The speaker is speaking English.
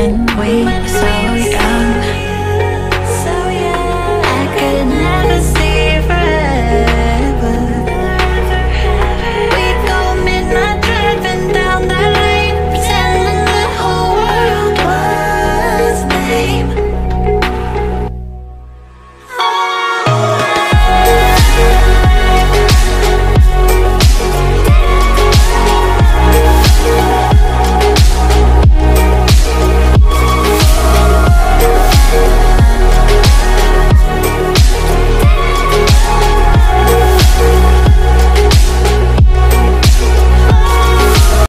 and we